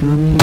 thương